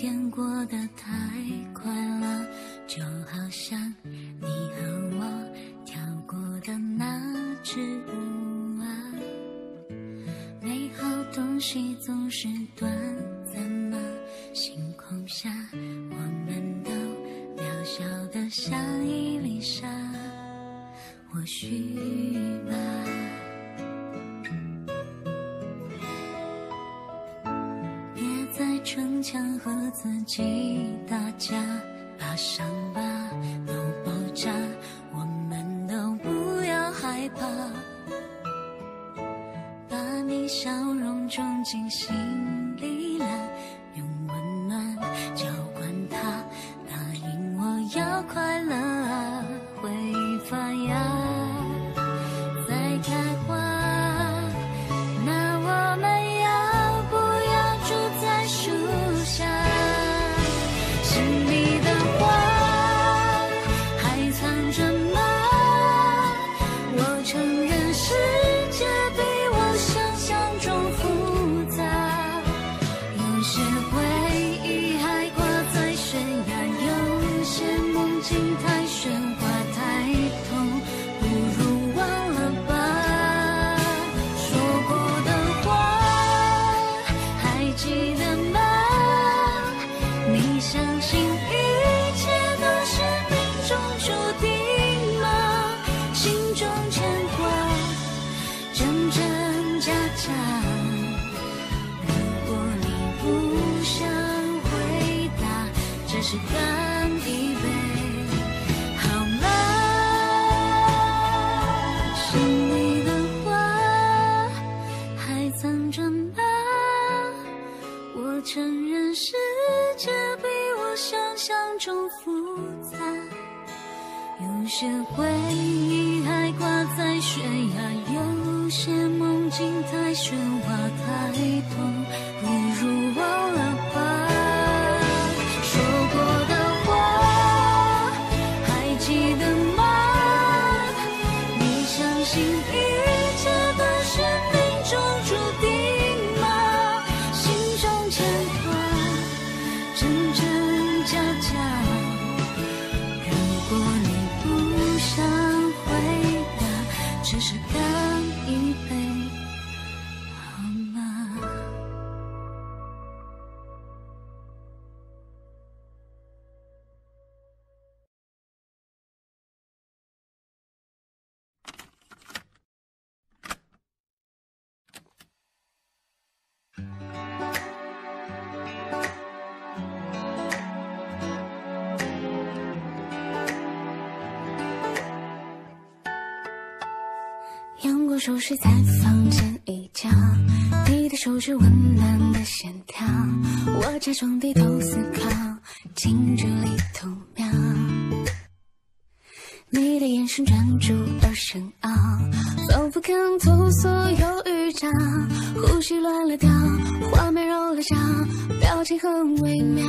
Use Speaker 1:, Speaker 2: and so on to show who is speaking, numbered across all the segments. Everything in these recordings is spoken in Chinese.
Speaker 1: 见过的他。一杯。手睡在房间一角，你的手指温暖的线条，我假装低头思考，静距离偷瞄。你的眼神专注而深奥，仿佛看透所有预兆，呼吸乱了调，画面揉了焦，表情很微妙。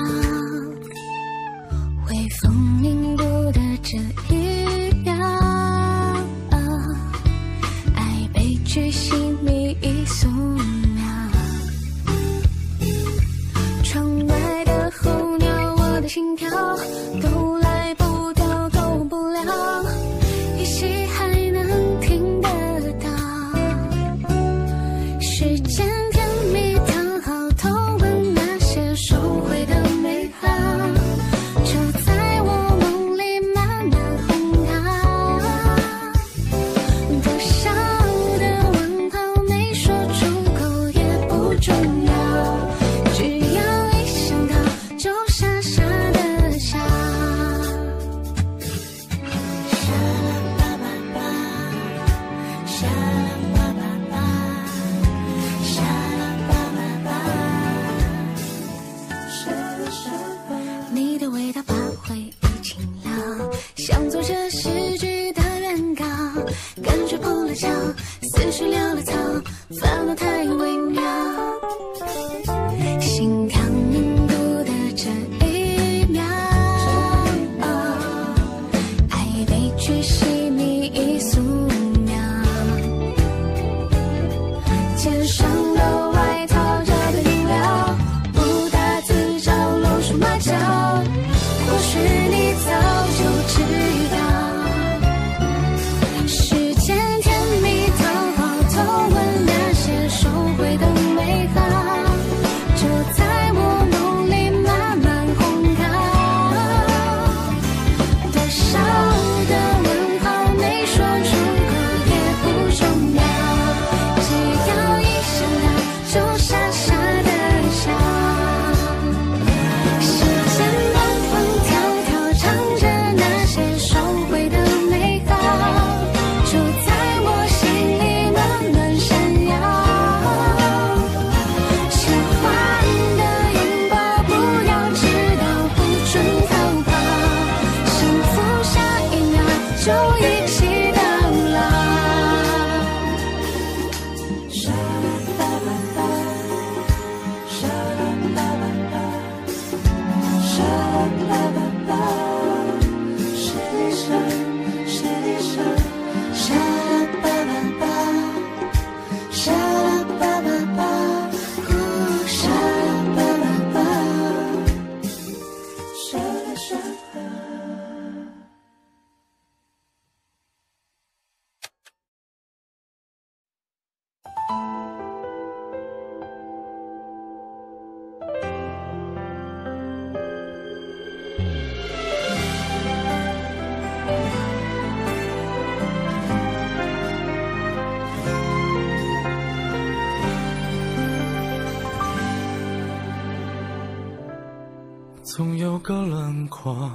Speaker 1: 我，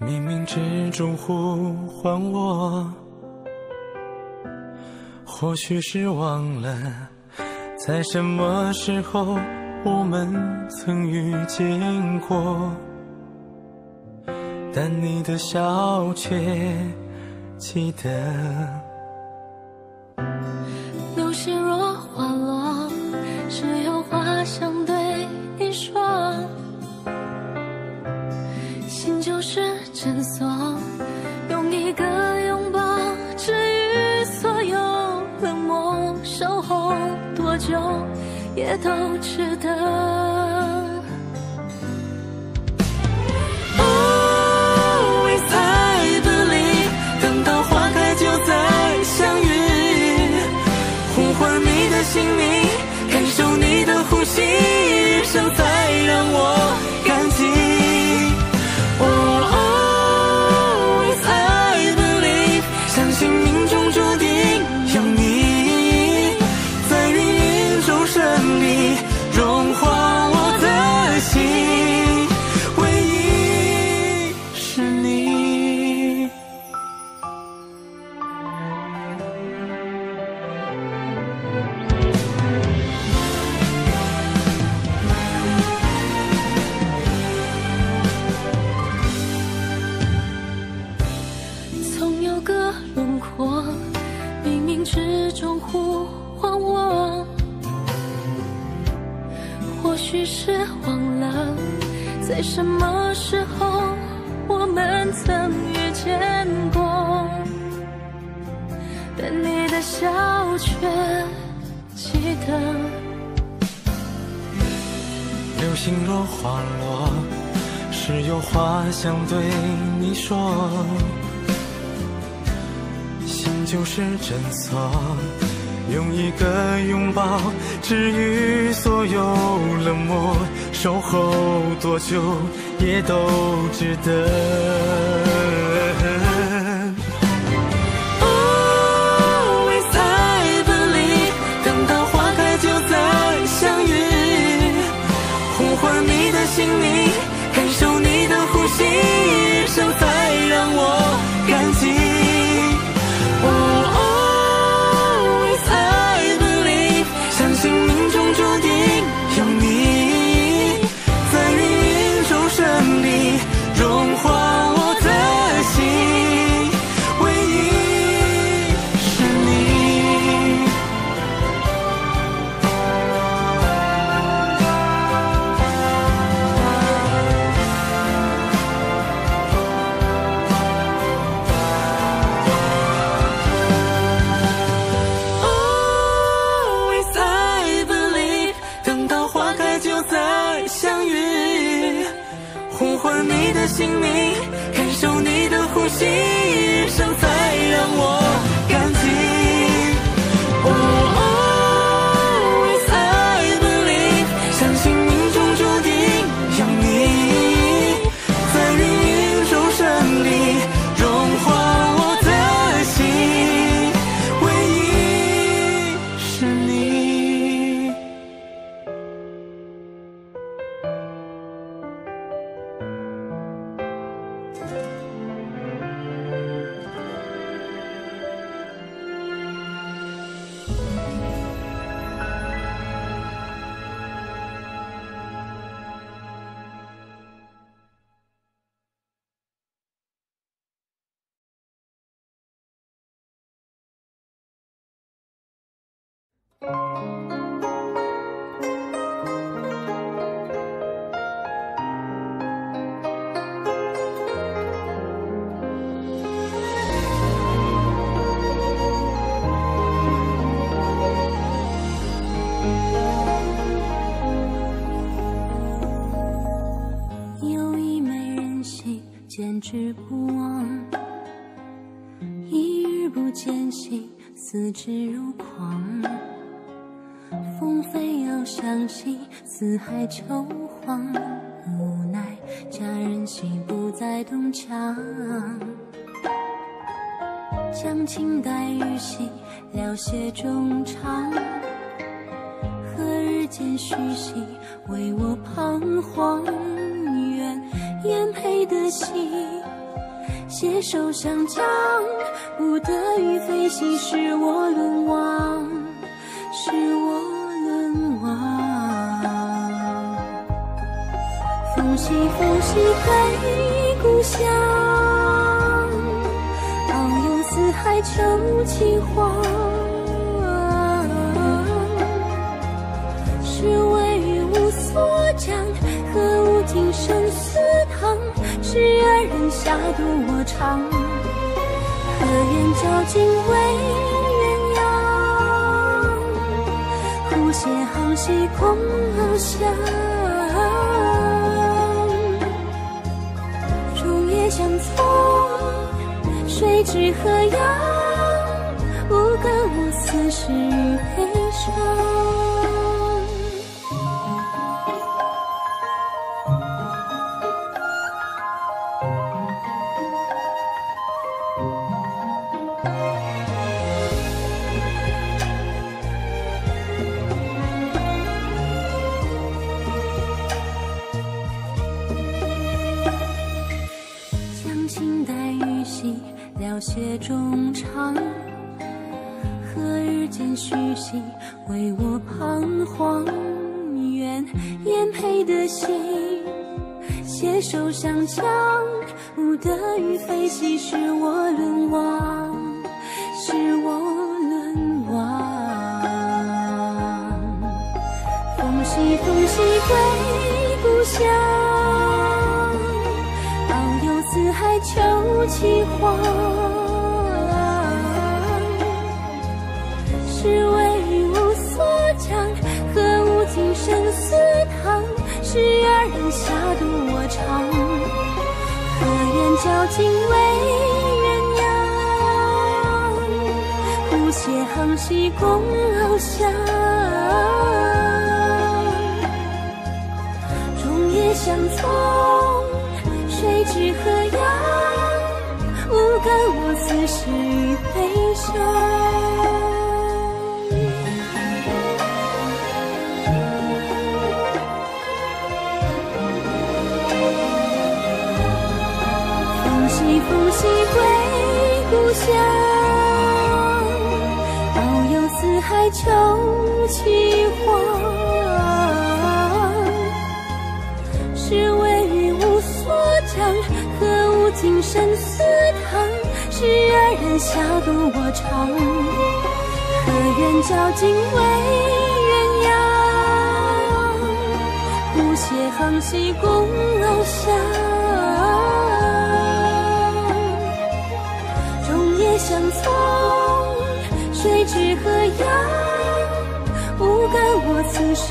Speaker 2: 冥冥之中呼唤我。或许是忘了，在什么时候我们曾遇见过，但你的笑却记得。
Speaker 1: 也都值得。
Speaker 2: Always I believe，等到花开就再相遇，呼唤你的姓名，感受你的呼吸，一
Speaker 1: 生了，在什么时候我们曾遇见过，但你的笑却记得。
Speaker 2: 流星若滑落，是有话想对你说。心就是诊所，用一个拥抱治愈所有冷漠，守候多久也都值得。Always I believe，等到花开就再相遇，呼唤你的姓名，感受你的呼吸，余生才让我换你的姓名，感受你的呼吸，余生才让我
Speaker 1: 飞要相信，四海求荒。无奈佳人心不再东墙，将青黛玉玺了写衷肠。何日见虚席，为我彷徨？愿颠沛的心，携手相将，不得与飞行，使我沦亡，风息风息归故乡，遨游四海秋气黄。是为无所讲，何无今生死堂？十二人下渡我唱，何言交颈为鸳鸯？湖斜航兮共翱翔，谁知何样？不干我此时与悲伤。手相将，不得与飞兮，使我沦亡，是我沦亡。风兮风兮归故乡，遨游四海求其凰。是为无所讲，何无尽生死堂？十二人下毒，言交颈为鸳鸯？湖斜航兮共翱翔，终夜相从，谁知何样？无干我此时与悲伤。乡，遨游四海求其凰。是为无所长，何无今生死堂？是爱人下渡我唱，何愿交颈为鸳鸯？湖斜航兮共翱翔。相从，谁知何样？不干我此时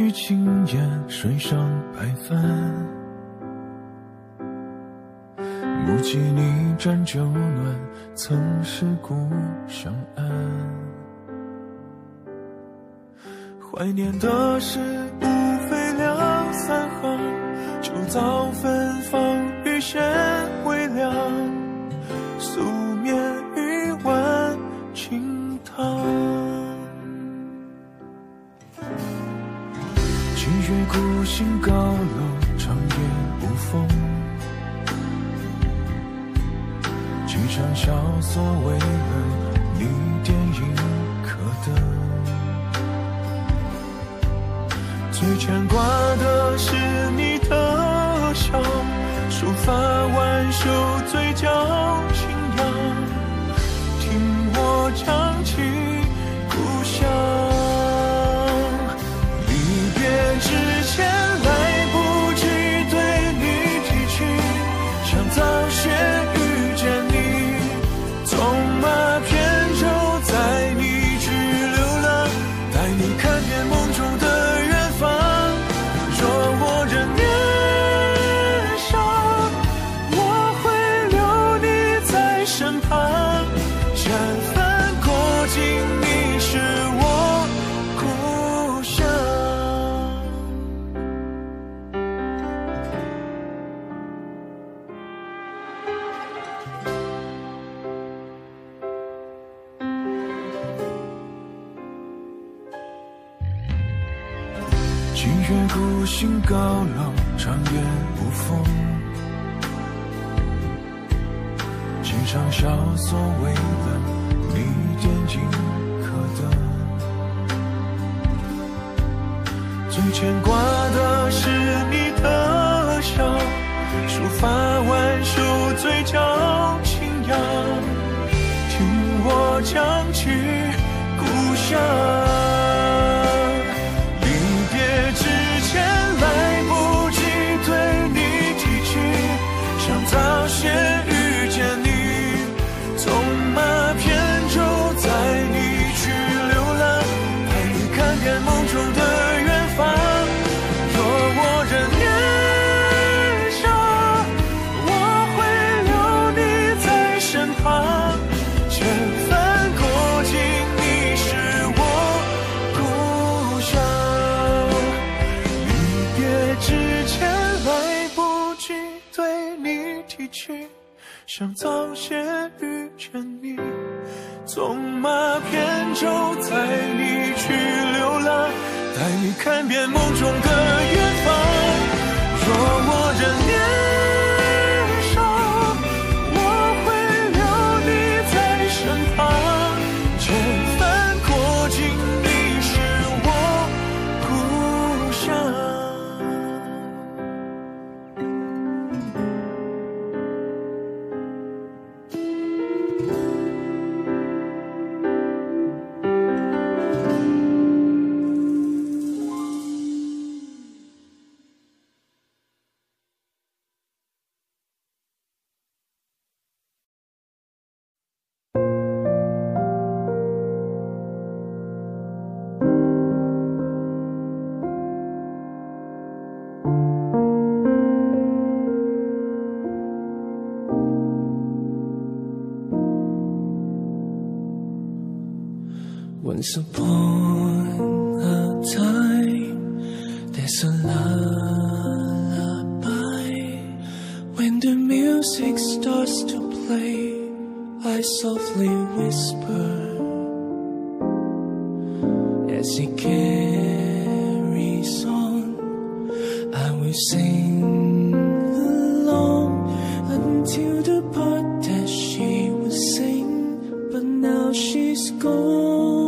Speaker 3: 飘于青烟，水上白帆。目击你盏酒暖，曾是故乡岸。怀念的是无非两三行，旧早芬芳，雨线微凉，孤星高楼，长夜无风。几场萧索为了你电影可等。最牵挂的是你的笑，抒发挽袖嘴角
Speaker 4: 孤行高楼，长夜无风。经常笑所为了你点尽可得。最牵挂的是你的笑，抒发万首嘴角轻扬，听我讲起故乡。就带你去流浪，带你看遍梦中的 Once upon a time, there's a lullaby. When the music starts to play, I softly whisper as it carries on. I will sing along until the part that she will sing, but now she's gone.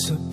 Speaker 1: It's a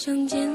Speaker 1: 相见。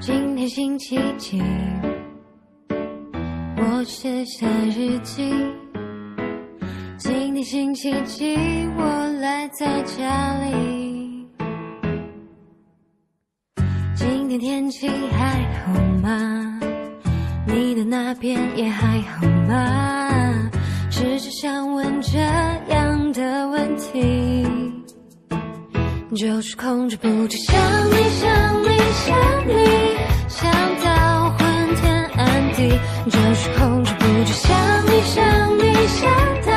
Speaker 5: 今天星期几？我写下日记今天星期几？我赖在家里。今天天气还好吗？你的那边也还好吗？只是想问这样的问题。就是控制不住想你，想你，想你，想到昏天暗地。就是控制不住想你，想你，想你。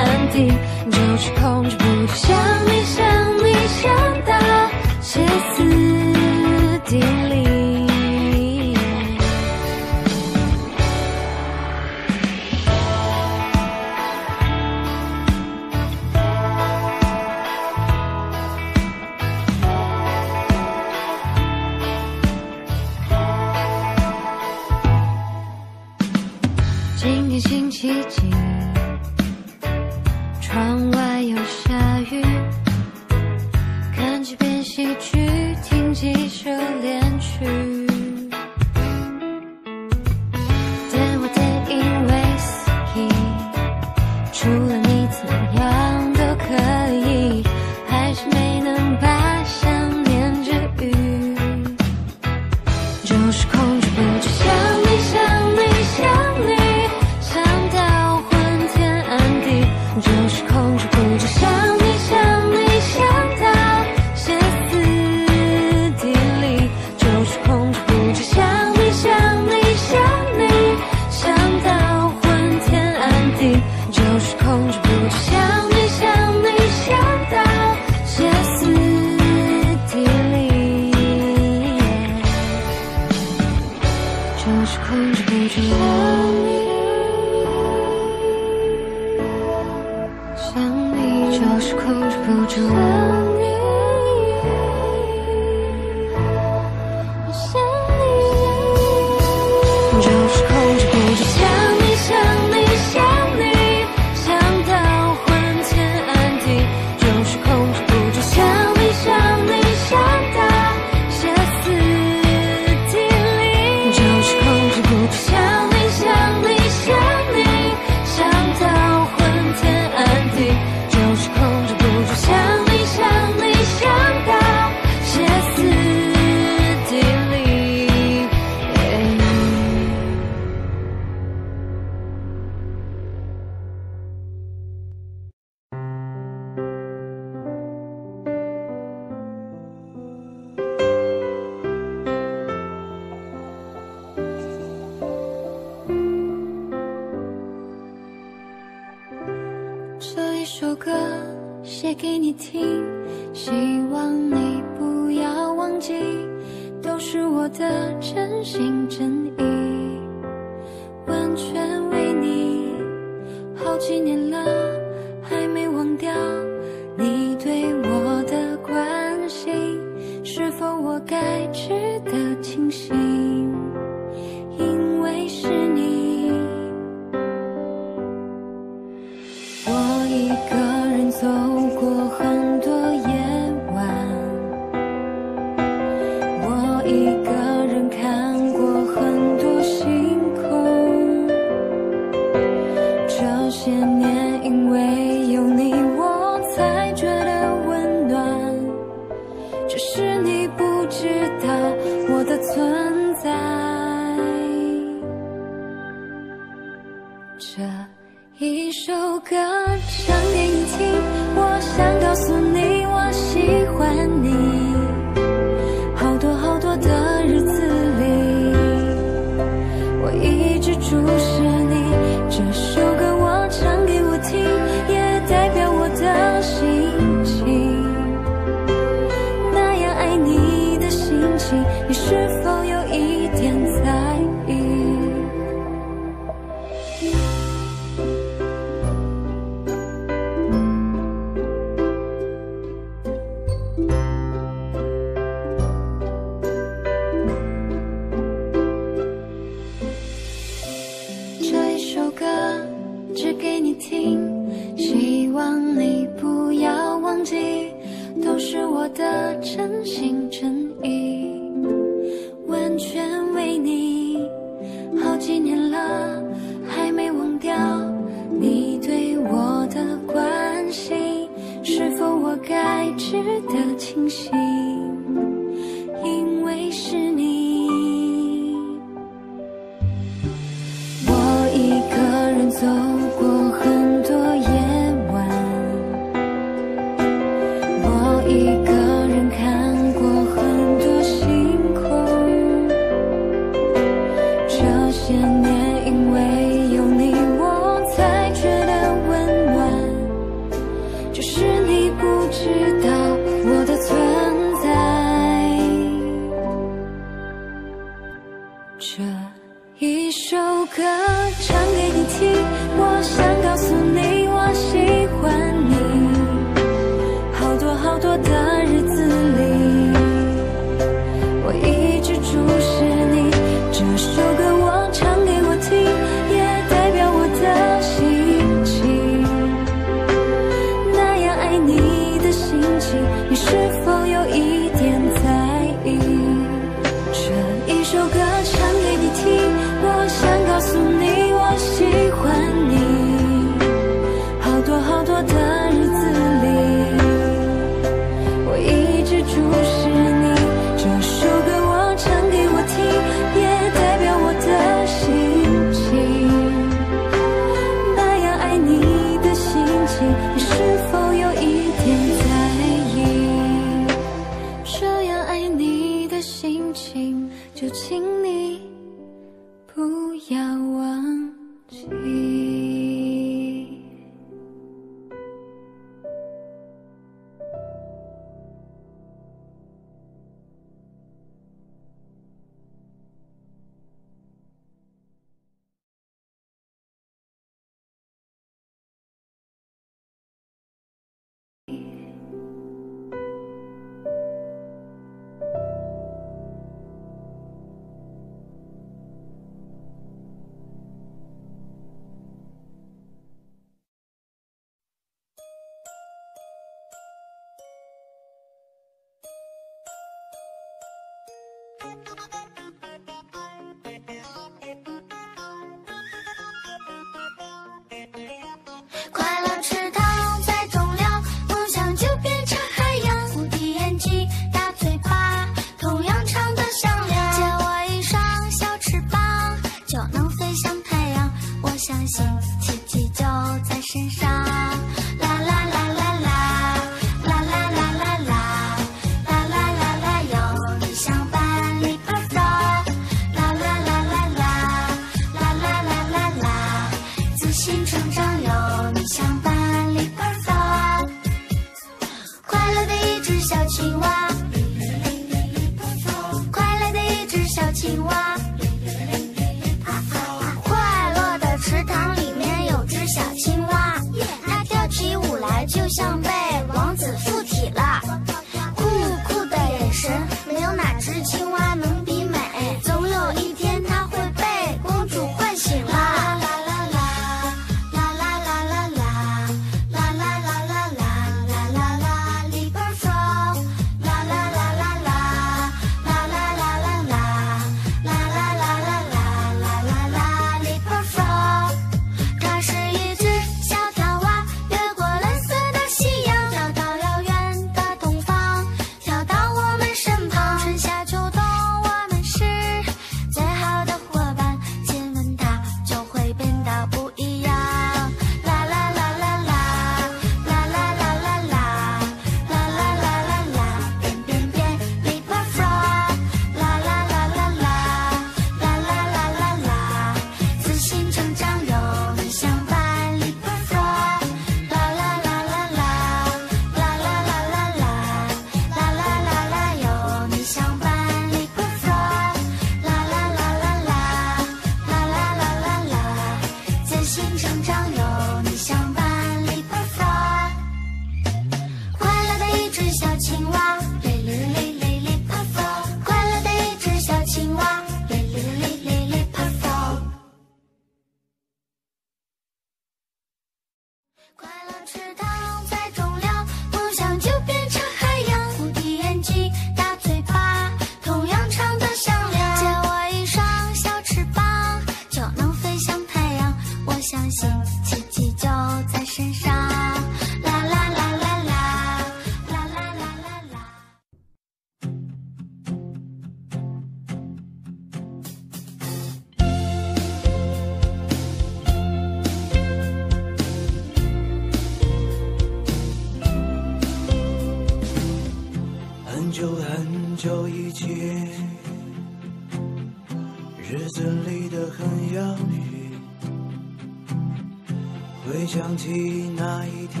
Speaker 5: 的那一
Speaker 6: 天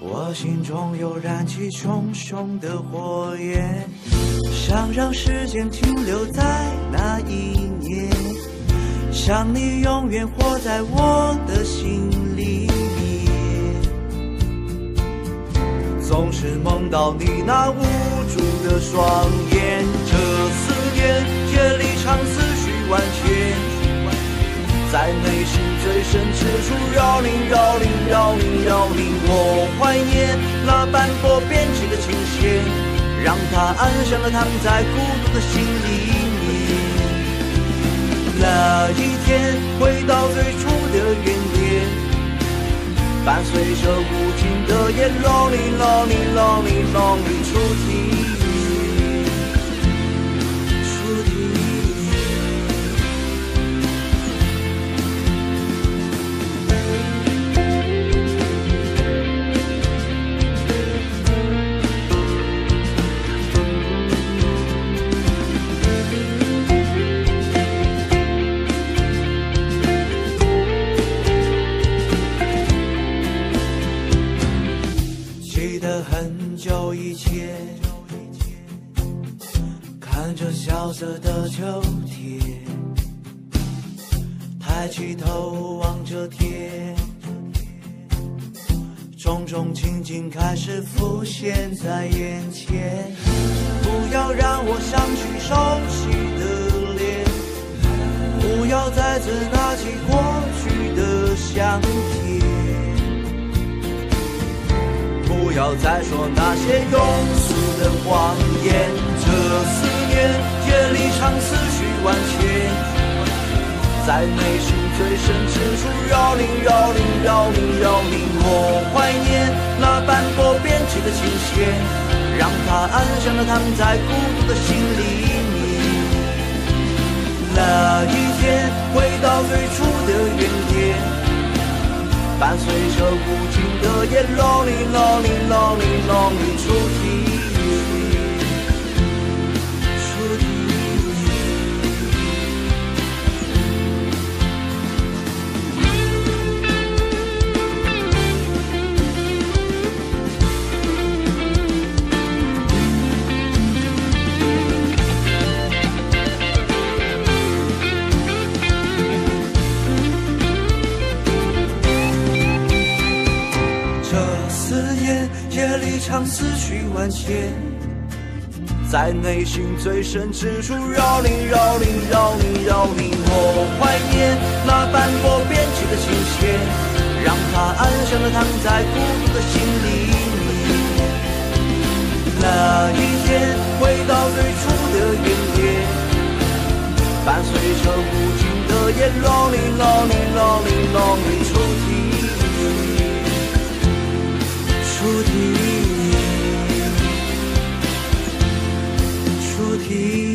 Speaker 6: 我
Speaker 7: 心中又燃起熊熊的火焰想让时间停留在那一年想你永远活在我的心里面。总是梦到你那无助的双眼这思念夜里长思在内心最深处处摇绕摇绕摇铃摇，我怀念那斑驳变质的琴弦，让它安详地躺在孤独的心里面。那一天回到最初的原点，伴随着无尽的夜，lonely lonely lonely lonely，初听。尽的夜，Lonely Lonely Lonely Lonely 万千，在内心最深之处绕铃绕铃绕铃绕铃。我怀念那斑驳编织的琴弦，让它安详地躺在孤独的心里。面。那一天回到最初的原点，伴随着无尽的夜，Lonely Lonely Lonely Lonely。出题，出题。keep.